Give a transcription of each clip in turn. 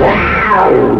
Wow.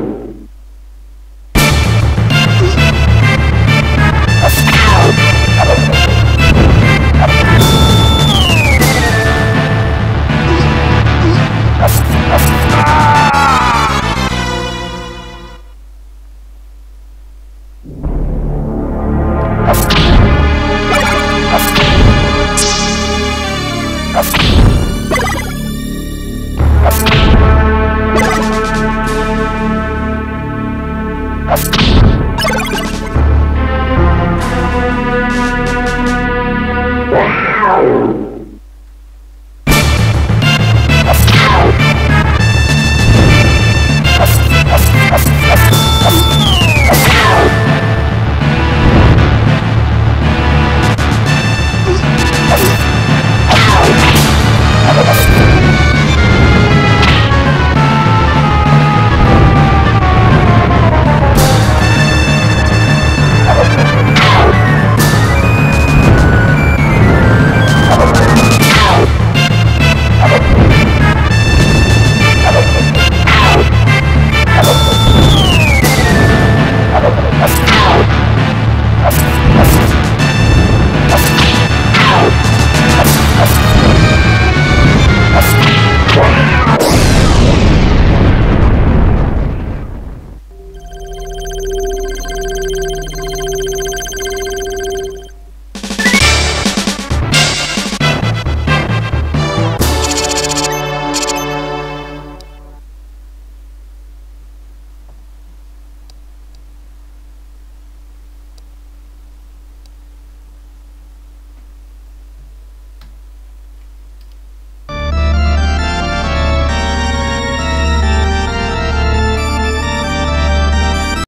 I am